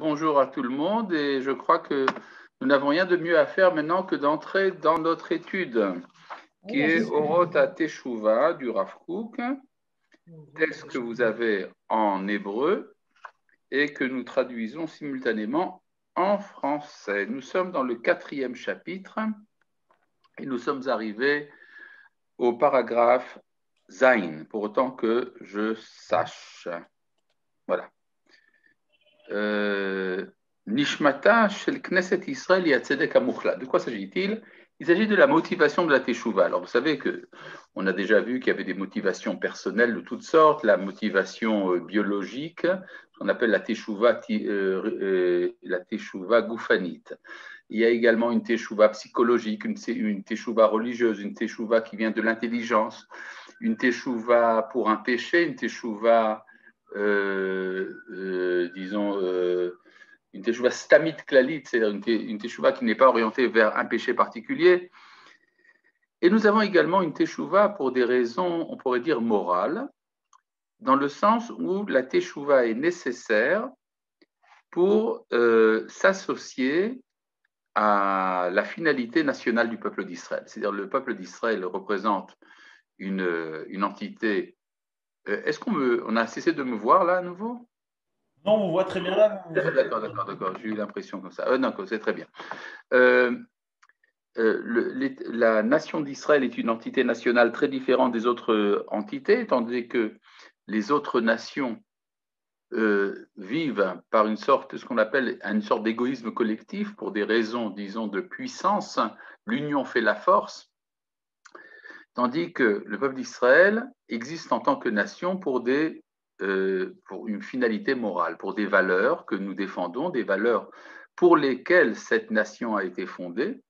Bonjour à tout le monde et je crois que nous n'avons rien de mieux à faire maintenant que d'entrer dans notre étude qui est Orota Teshuva du Rav Kook, texte que vous avez en hébreu et que nous traduisons simultanément en français? Nous sommes dans le quatrième chapitre et nous sommes arrivés au paragraphe Zain, pour autant que je sache. Voilà. Euh, Nishmata shel Knesset Israël De quoi s'agit-il? Il s'agit de la motivation de la Teshuvah. Alors, vous savez que on a déjà vu qu'il y avait des motivations personnelles de toutes sortes, la motivation euh, biologique, qu'on appelle la Teshuvah, euh, la teshuva goufanite. Il y a également une Teshuvah psychologique, une, une Teshuvah religieuse, une Teshuvah qui vient de l'intelligence, une Teshuvah pour un péché, une Teshuvah disons, euh, une teshuva stamit klalit, c'est-à-dire une, teshuva qui n'est pas orientée vers un péché particulier. Et nous avons également une teshuva pour des raisons, on pourrait dire, morales, dans le sens où la teshuva est nécessaire pour s'associer à la finalité nationale du peuple d'Israël. C'est-à-dire le peuple d'Israël représente une, une entité euh, est-ce qu'on on a cessé de me voir là à nouveau? Non, on vous voit très bien là. D'accord, d'accord, d'accord. J'ai eu l'impression comme ça. Euh, non, c'est très bien. Euh, la nation d'Israël est une entité nationale très différente des autres entités, tandis que les autres nations vivent par une sorte, ce qu'on appelle une sorte d'égoïsme collectif pour des raisons, disons, de puissance. L'union fait la force. Tandis que le peuple d'Israël existe en tant que nation pour, des, euh, pour une finalité morale, pour des valeurs que nous défendons, des valeurs pour lesquelles cette nation a été fondée,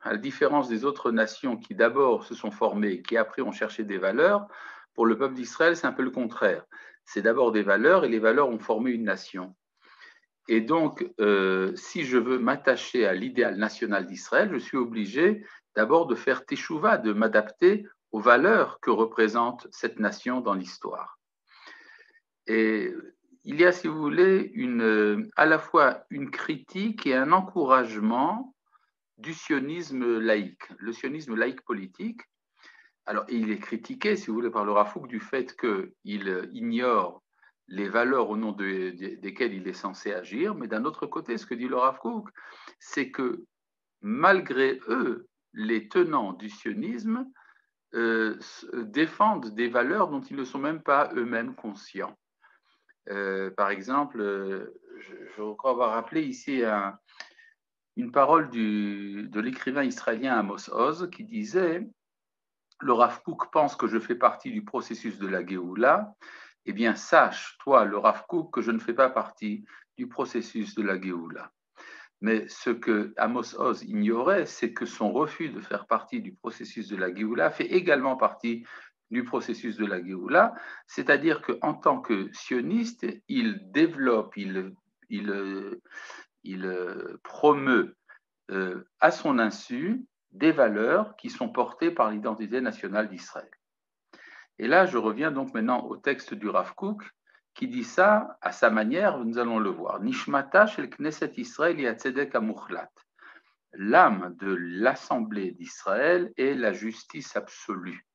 à la différence des autres nations qui d'abord se sont formées et qui après ont cherché des valeurs, pour le peuple d'Israël, c'est un peu le contraire. C'est d'abord des valeurs et les valeurs ont formé une nation. Et donc, euh, si je veux m'attacher à l'idéal national d'Israël, je suis obligé d'abord de faire teshuva, de m'adapter aux valeurs que représente cette nation dans l'histoire. Et il y a, si vous voulez, à la fois une critique et un encouragement du sionisme laïque, le sionisme laïque politique. Alors, il est critiqué, si vous voulez, par le Rafouk du fait qu'il ignore les valeurs au nom desquelles il est censé agir, mais d'un autre côté, ce que dit le Rafouk, c'est que malgré eux, les tenants du sionisme euh, défendent des valeurs dont ils ne sont même pas eux-mêmes conscients. Euh, par exemple, euh, je, crois avoir rappelé ici une parole de l'écrivain israélien Amos Oz qui disait Le Rav pense que je fais partie du processus de la Géoula. Eh bien, sache, toi, le Rav que je ne fais pas partie du processus de la Géoula. Mais ce que Amos Oz ignorait, c'est que son refus de faire partie du processus de la Géoula fait également partie du processus de la Géoula, c'est-à-dire qu'en tant que sioniste, il développe, il, il promeut euh, à son insu des valeurs qui sont portées par l'identité nationale d'Israël. Et là, je reviens donc maintenant au texte du Rav qui dit ça à sa manière, nous allons le voir. Nishmata shel Knesset Israël yatzedek amuchlat. L'âme de l'Assemblée d'Israël est la justice absolue.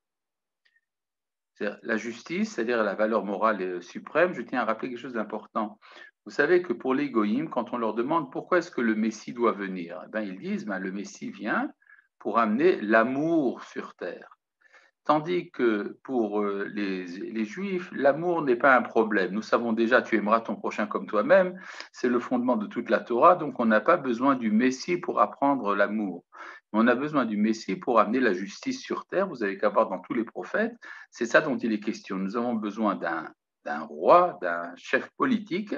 La justice, c'est-à-dire la valeur morale suprême, je tiens à rappeler quelque chose d'important. Vous savez que pour les goïms, quand on leur demande pourquoi est-ce que le Messie doit venir, eh ben, ils disent ben, le Messie vient pour amener l'amour sur terre. Tandis que pour euh, les, Juifs, l'amour n'est pas un problème. Nous savons déjà, tu aimeras ton prochain comme toi-même. C'est le fondement de toute la Torah. Donc, on n'a pas besoin du Messie pour apprendre l'amour. On a besoin du Messie pour amener la justice sur terre. Vous avez qu'à voir dans tous les prophètes. C'est ça dont il est question. Nous avons besoin d'un roi, d'un chef politique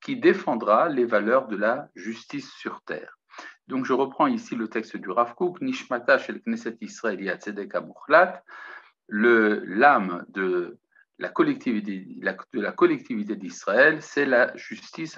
qui défendra les valeurs de la justice sur terre. Donc je reprends ici le texte du Rav Kook, Nishmata shel Knesset Israël Tzedek l'âme de la collectivité de la collectivité d'Israël, c'est la justice